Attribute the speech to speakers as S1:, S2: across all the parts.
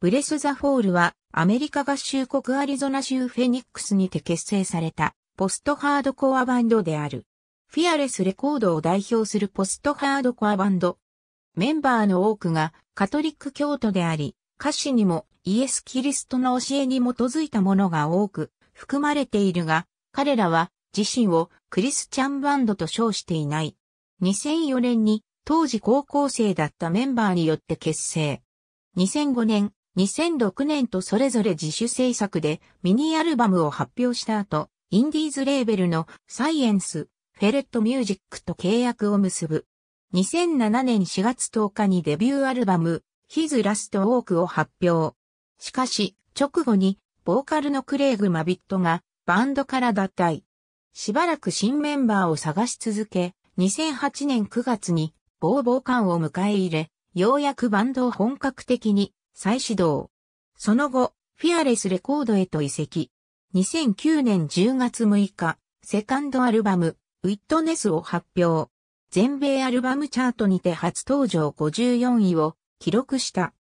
S1: ブレス・ザ・フォールはアメリカ合衆国アリゾナ州フェニックスにて結成されたポストハードコアバンドである。フィアレスレコードを代表するポストハードコアバンド。メンバーの多くがカトリック教徒であり、歌詞にもイエス・キリストの教えに基づいたものが多く含まれているが、彼らは自身をクリスチャンバンドと称していない。2004年に当時高校生だったメンバーによって結成。2005年、2006年とそれぞれ自主制作でミニアルバムを発表した後、インディーズレーベルのサイエンス、フェレットミュージックと契約を結ぶ。2007年4月10日にデビューアルバム、ヒズラストオークを発表。しかし、直後に、ボーカルのクレイグ・マビットがバンドから脱退。しばらく新メンバーを探し続け、2008年9月に、ボーボー感を迎え入れ、ようやくバンドを本格的に再始動。その後、フィアレスレコードへと移籍。2009年10月6日、セカンドアルバム、ウィットネスを発表。全米アルバムチャートにて初登場54位を記録した。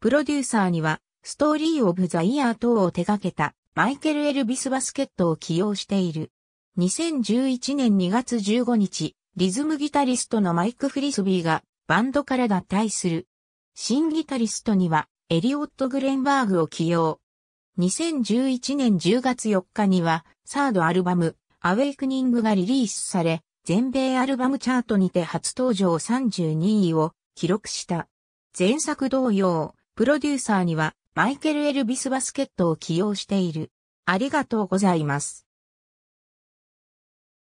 S1: プロデューサーには、ストーリーオブザイヤー等を手掛けたマイケル・エルビス・バスケットを起用している。2011年2月15日、リズムギタリストのマイク・フリスビーがバンドから脱退する。新ギタリストにはエリオット・グレンバーグを起用。2011年10月4日には、サードアルバム、アウェイクニングがリリースされ、全米アルバムチャートにて初登場32位を記録した。前作同様、プロデューサーにはマイケル・エルビス・バスケットを起用している。ありがとうございます。